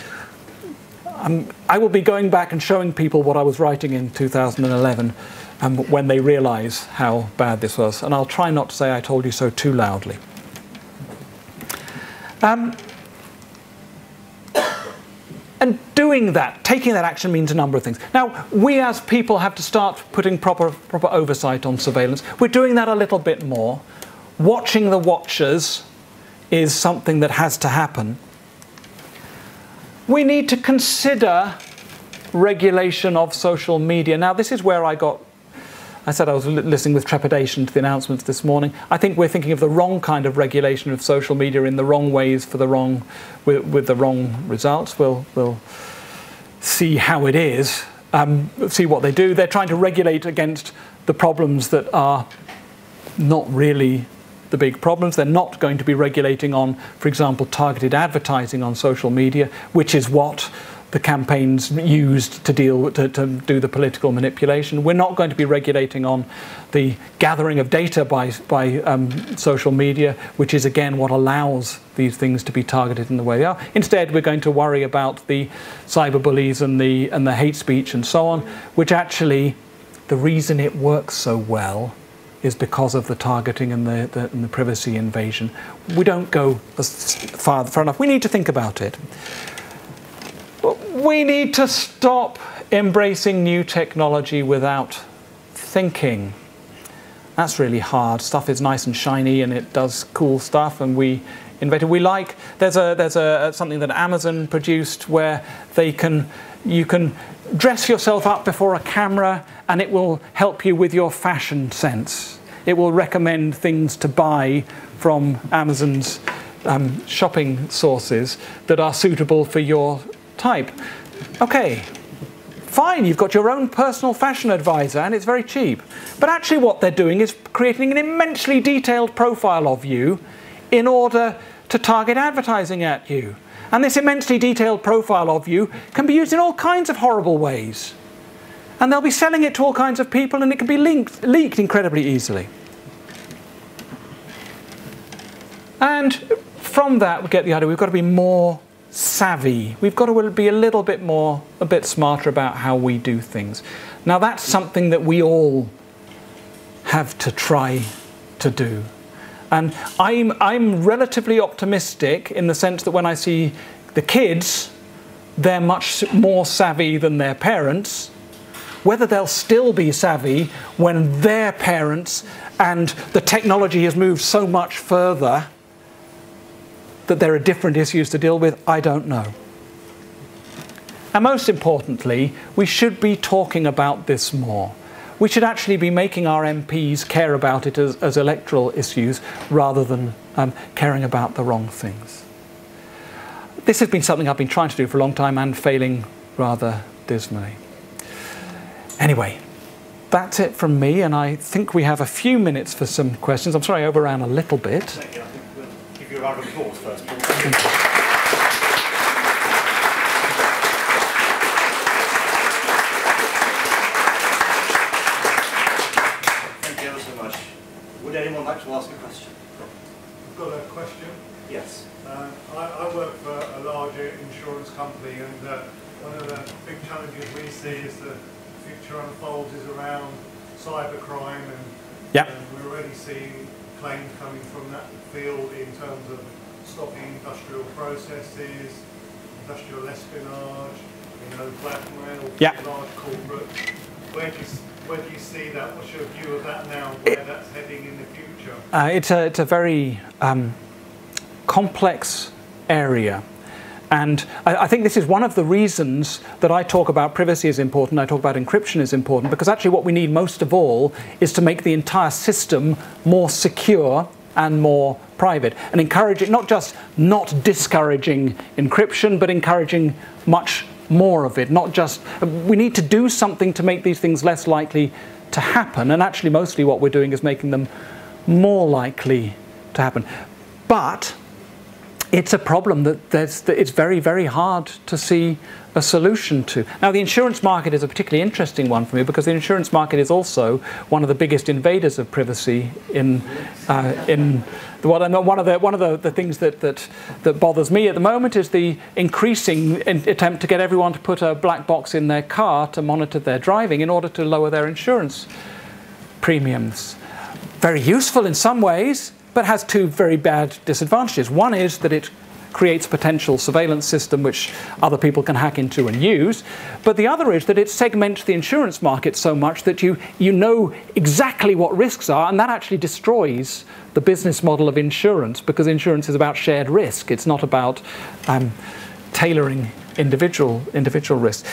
um, I will be going back and showing people what I was writing in 2011 um, when they realize how bad this was. And I'll try not to say I told you so too loudly. Um, and doing that, taking that action means a number of things. Now, we as people have to start putting proper, proper oversight on surveillance. We're doing that a little bit more. Watching the watchers is something that has to happen. We need to consider regulation of social media. Now, this is where I got I said I was listening with trepidation to the announcements this morning. I think we're thinking of the wrong kind of regulation of social media in the wrong ways for the wrong, with, with the wrong results. We'll, we'll see how it is, um, see what they do. They're trying to regulate against the problems that are not really the big problems. They're not going to be regulating on, for example, targeted advertising on social media, which is what the campaigns used to deal to, to do the political manipulation. We're not going to be regulating on the gathering of data by by um, social media, which is again what allows these things to be targeted in the way they are. Instead, we're going to worry about the cyberbullies and the and the hate speech and so on, which actually the reason it works so well is because of the targeting and the, the, and the privacy invasion. We don't go far, far enough. We need to think about it. We need to stop embracing new technology without thinking. That's really hard. Stuff is nice and shiny and it does cool stuff and we invent it. We like, there's, a, there's a, something that Amazon produced where they can, you can dress yourself up before a camera and it will help you with your fashion sense. It will recommend things to buy from Amazon's um, shopping sources that are suitable for your type. Okay, fine, you've got your own personal fashion advisor and it's very cheap. But actually what they're doing is creating an immensely detailed profile of you in order to target advertising at you. And this immensely detailed profile of you can be used in all kinds of horrible ways. And they'll be selling it to all kinds of people and it can be linked, leaked incredibly easily. And from that we get the idea we've got to be more savvy. We've got to be a little bit more, a bit smarter about how we do things. Now that's something that we all have to try to do. And I'm, I'm relatively optimistic in the sense that when I see the kids, they're much more savvy than their parents. Whether they'll still be savvy when their parents and the technology has moved so much further that there are different issues to deal with, I don't know. And most importantly, we should be talking about this more. We should actually be making our MPs care about it as, as electoral issues rather than um, caring about the wrong things. This has been something I've been trying to do for a long time and failing rather dismally. Anyway, that's it from me, and I think we have a few minutes for some questions. I'm sorry I overran a little bit you a round of applause first, Thank you ever so much. Would anyone like to ask a question? I've got a question. Yes. Uh, I, I, work for a larger insurance company and uh, one of the big challenges we see is the future unfolds is around cybercrime and, yep. and we're already seeing claims coming from that field in terms of stopping industrial processes, industrial espionage, you know, blackmail, yeah. large corporate. Where do, you, where do you see that? What's your view of that now, where it, that's heading in the future? Uh, it's, a, it's a very um, complex area. And I, I, think this is one of the reasons that I talk about privacy is important, I talk about encryption is important, because actually what we need most of all is to make the entire system more secure and more private and encouraging not just not discouraging encryption but encouraging much more of it not just we need to do something to make these things less likely to happen and actually mostly what we're doing is making them more likely to happen. But it's a problem that, it's very, very hard to see a solution to. Now, the insurance market is a particularly interesting one for me because the insurance market is also one of the biggest invaders of privacy in, uh, in one of the one of the, the things that, that that bothers me at the moment is the increasing attempt to get everyone to put a black box in their car to monitor their driving in order to lower their insurance premiums. Very useful in some ways, but has two very bad disadvantages. One is that it creates a potential surveillance system which other people can hack into and use. But the other is that it segments the insurance market so much that you, you know exactly what risks are, and that actually destroys the business model of insurance because insurance is about shared risk. It's not about um, tailoring individual, individual risks.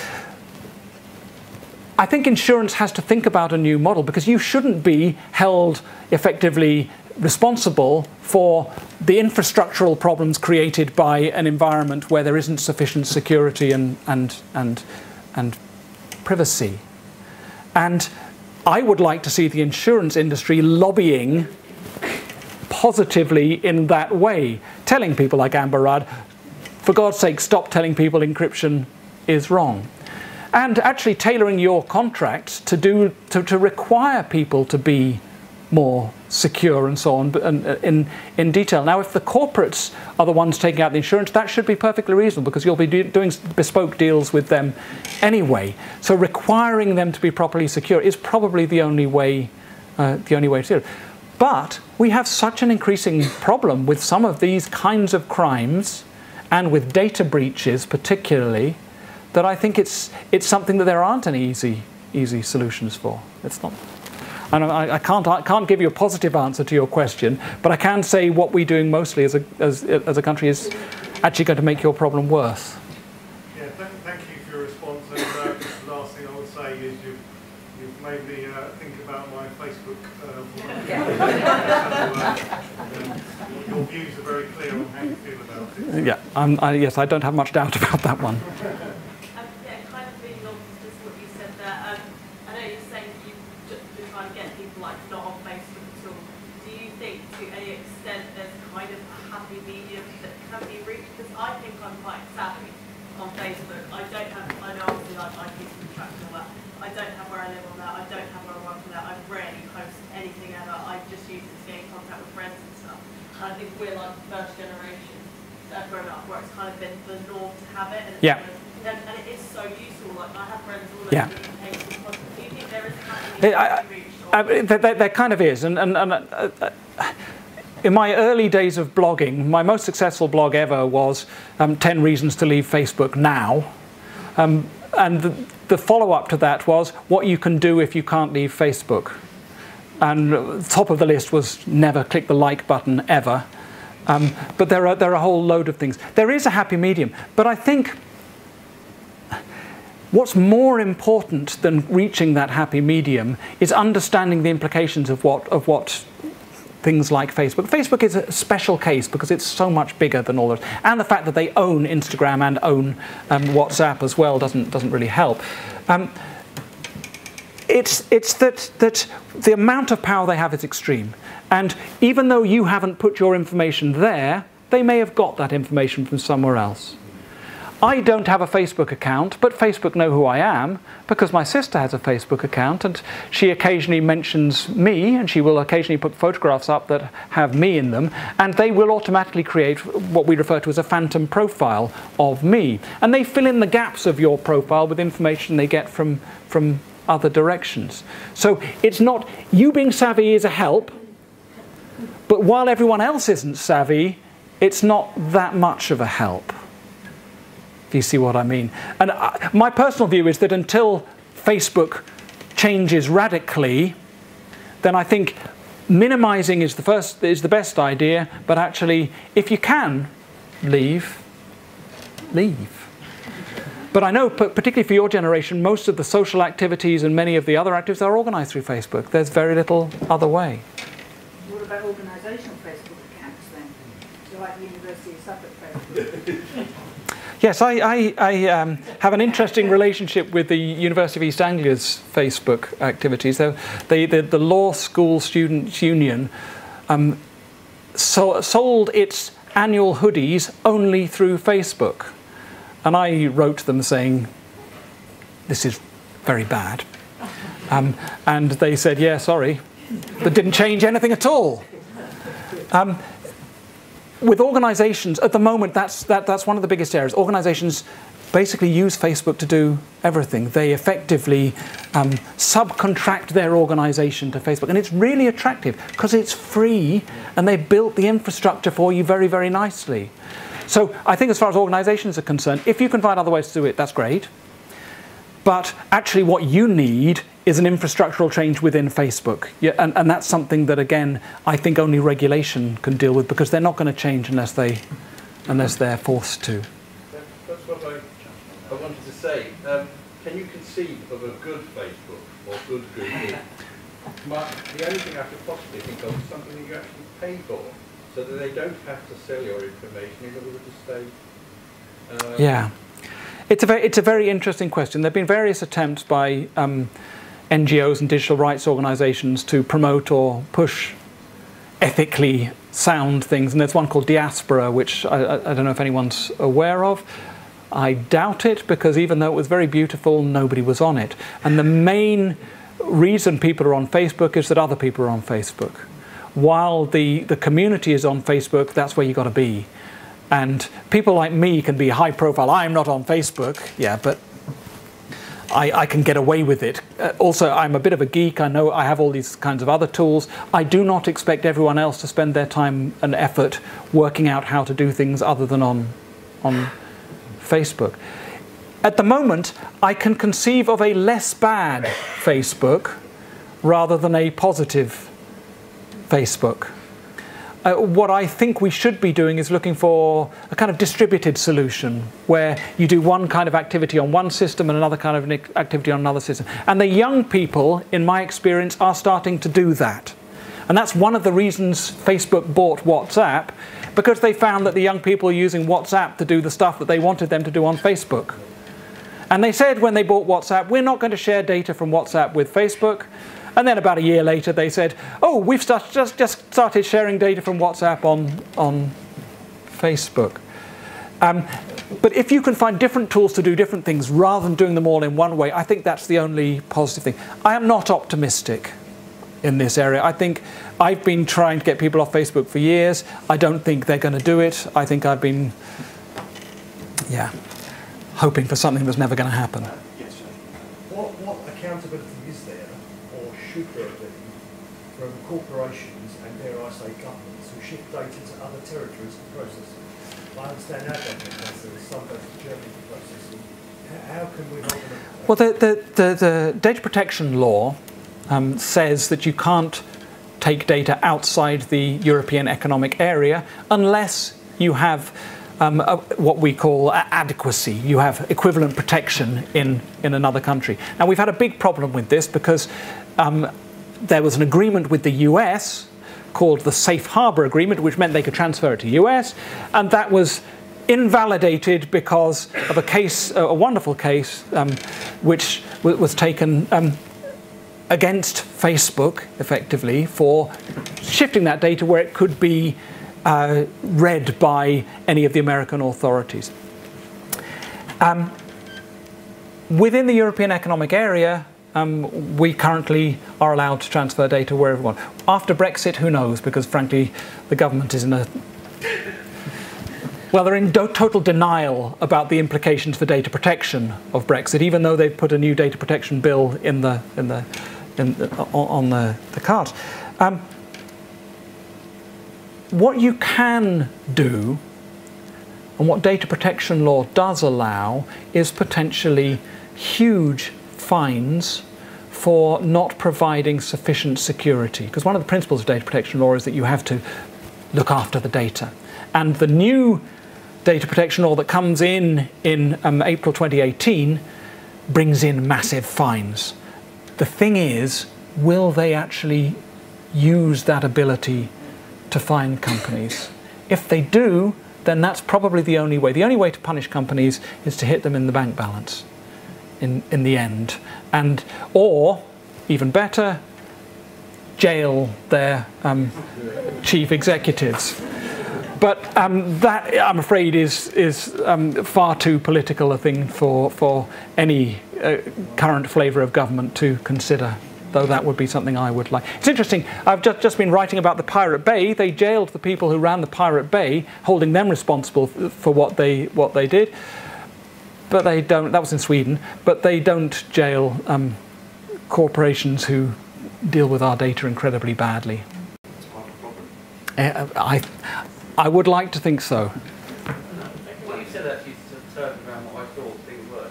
I think insurance has to think about a new model because you shouldn't be held effectively responsible for the infrastructural problems created by an environment where there isn't sufficient security and, and, and, and privacy. And I would like to see the insurance industry lobbying positively in that way, telling people like Amber Rudd, for God's sake, stop telling people encryption is wrong and actually tailoring your contracts to do to, to require people to be more secure and so on and, uh, in, in detail. Now, if the corporates are the ones taking out the insurance, that should be perfectly reasonable because you'll be do, doing bespoke deals with them anyway. So requiring them to be properly secure is probably the only way, uh, the only way to do it. But we have such an increasing problem with some of these kinds of crimes and with data breaches particularly that I think it's, it's something that there aren't any easy, easy solutions for. It's not. And I, I, can't, I can't give you a positive answer to your question, but I can say what we're doing mostly as a, as, as a country is actually going to make your problem worse. Yeah, thank, thank you for your response. And uh, the last thing I would say is you've, you've made me uh, think about my Facebook. Uh, so, your views are very clear on how you feel about it. Yeah, I, yes, I don't have much doubt about that one. kind of been the norm to have it. And yeah. and, and, it is so useful. Like I have friends all over yeah. Do you think there is kind of I, I, there, there, kind of is, and, and, and uh, uh, in my early days of blogging, my most successful blog ever was um, 10 Reasons to Leave Facebook Now. Um, and the, the follow up to that was what you can do if you can't leave Facebook. And top of the list was never click the like button ever. Um, but there are, there are a whole load of things. There is a happy medium, but I think what's more important than reaching that happy medium is understanding the implications of what, of what things like Facebook. Facebook is a special case because it's so much bigger than all those. And the fact that they own Instagram and own um, WhatsApp as well doesn't, doesn't really help. Um, it's, it's that, that the amount of power they have is extreme. And even though you haven't put your information there, they may have got that information from somewhere else. I don't have a Facebook account, but Facebook know who I am because my sister has a Facebook account and she occasionally mentions me and she will occasionally put photographs up that have me in them and they will automatically create what we refer to as a phantom profile of me. And they fill in the gaps of your profile with information they get from, from other directions. So it's not, you being savvy is a help, but while everyone else isn't savvy, it's not that much of a help. Do you see what I mean? And I, my personal view is that until Facebook changes radically, then I think minimizing is the first is the best idea. But actually, if you can leave, leave. But I know, particularly for your generation, most of the social activities and many of the other activities are organized through Facebook. There's very little other way What about organisational Facebook accounts then? Like the University of Suffolk Facebook? Yes, I, I, I um, have an interesting relationship with the University of East Anglia's Facebook activities. the, the, the Law School Students' Union um, so, sold its annual hoodies only through Facebook. And I wrote them saying, this is very bad. Um, and they said, yeah, sorry, that didn't change anything at all. Um, with organizations, at the moment, that's, that, that's one of the biggest areas. Organizations basically use Facebook to do everything. They effectively um, subcontract their organization to Facebook. And it's really attractive because it's free and they built the infrastructure for you very, very nicely. So I think as far as organizations are concerned, if you can find other ways to do it, that's great. But actually, what you need is an infrastructural change within Facebook. Yeah, and, and that's something that, again, I think only regulation can deal with because they're not going to change unless, they, unless they're forced to. That's what I, I wanted to say. Um, can you conceive of a good Facebook or good Google? My, the only thing I could possibly think of is something that you actually pay for, so that they don't have to sell your information in order to stay. Uh, Yeah. It's a, very, it's a very interesting question. There have been various attempts by um, NGOs and digital rights organizations to promote or push ethically sound things. And there's one called Diaspora, which I, I, don't know if anyone's aware of. I doubt it because even though it was very beautiful, nobody was on it. And the main reason people are on Facebook is that other people are on Facebook. While the, the community is on Facebook, that's where you've got to be. And people like me can be high profile. I'm not on Facebook, yeah, but I, I can get away with it. Uh, also, I'm a bit of a geek. I know I have all these kinds of other tools. I do not expect everyone else to spend their time and effort working out how to do things other than on, on Facebook. At the moment, I can conceive of a less bad Facebook rather than a positive Facebook. Uh, what I think we should be doing is looking for a kind of distributed solution where you do one kind of activity on one system and another kind of activity on another system. And the young people, in my experience, are starting to do that. And that's one of the reasons Facebook bought WhatsApp, because they found that the young people are using WhatsApp to do the stuff that they wanted them to do on Facebook. And they said when they bought WhatsApp, we're not going to share data from WhatsApp with Facebook. And then about a year later, they said, oh, we've start, just, just started sharing data from WhatsApp on, on Facebook. Um, but if you can find different tools to do different things rather than doing them all in one way, I think that's the only positive thing. I am not optimistic in this area. I think I've been trying to get people off Facebook for years. I don't think they're going to do it. I think I've been, yeah, hoping for something that's never going to happen. Yes, sir. What, what accountability is there, or should there be, from corporations and dare I say governments who ship data to other territories for processing? I understand our government does this, some go to Germany for processing. How, how can we hold them? Well, the, the, the, the data protection law um, says that you can't take data outside the European Economic Area unless you have um, a, what we call adequacy. You have equivalent protection in, in another country. Now, we've had a big problem with this because um, there was an agreement with the US called the Safe Harbor Agreement, which meant they could transfer it to US, and that was invalidated because of a case, a wonderful case, um, which was taken um, against Facebook, effectively, for shifting that data where it could be uh, read by any of the American authorities. Um, within the European Economic Area, um, we currently are allowed to transfer data wherever we want. After Brexit, who knows? Because frankly, the government is in a well, they're in total denial about the implications for data protection of Brexit, even though they've put a new data protection bill in the in the, in the on the, the cards. Um, what you can do, and what data protection law does allow, is potentially huge fines for not providing sufficient security. Because one of the principles of data protection law is that you have to look after the data. And the new data protection law that comes in in um, April 2018 brings in massive fines. The thing is, will they actually use that ability to fine companies? If they do, then that's probably the only way. The only way to punish companies is to hit them in the bank balance in, in the end. And, or, even better, jail their um, chief executives. But um, that, I'm afraid, is, is um, far too political a thing for, for any uh, current flavour of government to consider, though that would be something I would like. It's interesting, I've just, just been writing about the Pirate Bay. They jailed the people who ran the Pirate Bay, holding them responsible f- for what they, what they did. but they don't. That was in Sweden, but they don't jail um, corporations who deal with our data incredibly badly. It's part of the problem. Uh, I, I would like to think so. What you said actually sort of turned around what I thought things were,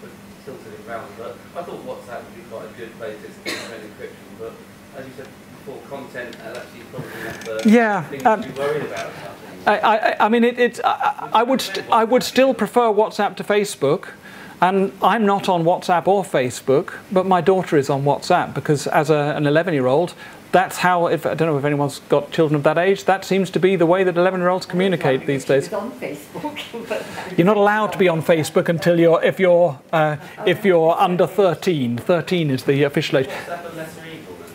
so tilted it round. But I thought WhatsApp would be quite a good basis to implement encryption. But as you said before, content actually probably not the Yeah, thing um, to be worried about. I, I, I mean, it, it's, I, I, would st- I would still prefer WhatsApp to Facebook. And I'm not on WhatsApp or Facebook, but my daughter is on WhatsApp because, as a, an 11 year old, that's how, if, I don't know if anyone's got children of that age, that seems to be the way that 11 year olds communicate these days. On Facebook, You're not allowed to be on Facebook until you're, if you're, uh, if you're under 13. 13 is the official age. Is lesser evil than?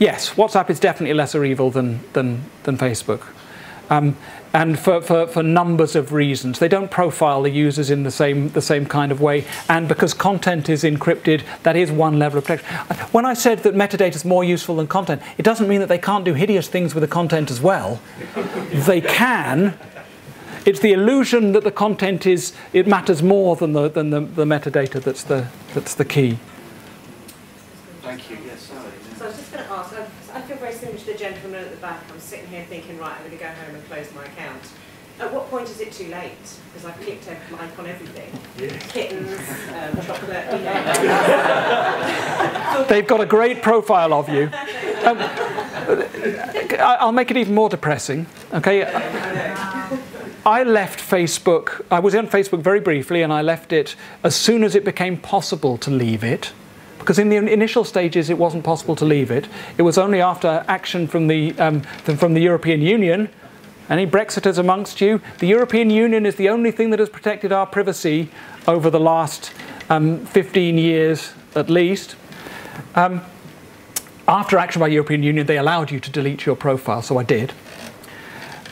Yes, WhatsApp is definitely lesser evil than, than, than Facebook. Um, and for, for, for numbers of reasons. They don't profile the users in the same, the same kind of way. And because content is encrypted, that is one level of protection. When I said that metadata is more useful than content, it doesn't mean that they can't do hideous things with the content as well. they can. It's the illusion that the content is, it matters more than the, than the, the metadata that's the, that's the key. Thank you. Yes, Sally. So I was just going to ask, I, I feel very similar to the gentleman at the back. I'm sitting here thinking, right, I'm going to go home and close my account. At what point is it too late? Because I've clicked a like on everything. Kittens, um, chocolate, you know. They've got a great profile of you. Um, I- I'll make it even more depressing. Okay, I left Facebook. I was on Facebook very briefly, and I left it as soon as it became possible to leave it. Because in the initial stages, it wasn't possible to leave it. It was only after action from the um, from from the European Union. Any Brexiters amongst you? The European Union is the only thing that has protected our privacy over the last um, 15 years at least. Um, after action by European Union, they allowed you to delete your profile, so I did.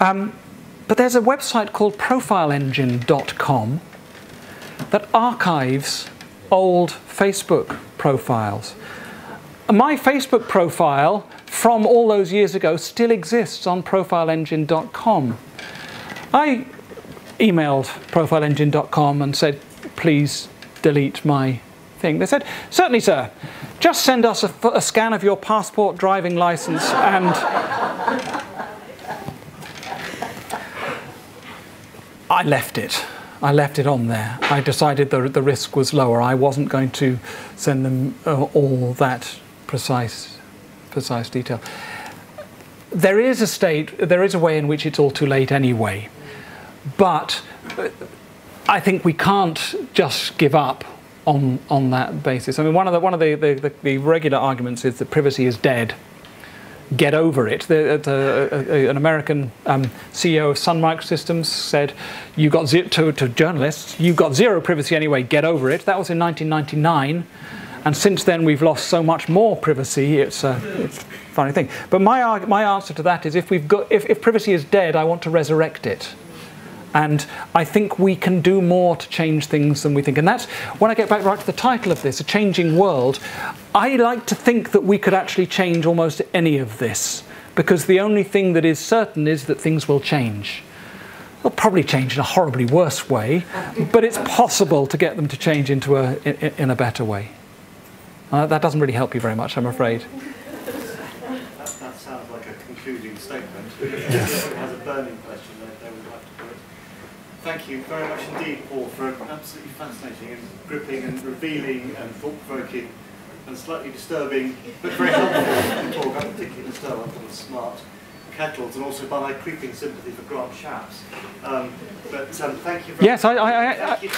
Um, but there's a website called profileengine.com that archives old Facebook profiles. My Facebook profile from all those years ago still exists on profileengine.com. I emailed profileengine.com and said, please delete my thing. They said, certainly, sir. Just send us a, a scan of your passport, driving license, and I left it. I left it on there. I decided the, the risk was lower. I wasn't going to send them uh, all that precise, precise detail. There is a state, there is a way in which it's all too late anyway. But uh, I think we can't just give up on, on that basis. I mean, one of the, one of the, the, the, the regular arguments is that privacy is dead get over it. The, the, uh, an American um, CEO of Sun Microsystems said, "You got to, to journalists, you've got zero privacy anyway. Get over it." That was in 1999, and since then we've lost so much more privacy. It's a, it's a funny thing. But my my answer to that is, if we've got if, if privacy is dead, I want to resurrect it. And I think we can do more to change things than we think. And that's when I get back right to the title of this, A Changing World. I like to think that we could actually change almost any of this. Because the only thing that is certain is that things will change. They'll probably change in a horribly worse way, but it's possible to get them to change into a, in, in a better way. Uh, that doesn't really help you very much, I'm afraid. That, that sounds like a concluding statement. Yes. has a burning question that they would like to put. Thank you very much indeed, Paul, for an absolutely fascinating and gripping and revealing and thought-provoking and slightly disturbing, but very helpful talk. I'm particularly disturbed by the smart kettles and also by my creeping sympathy for Grant Shapps. Um, but um, thank you very much. Yes, I, I, I, Thank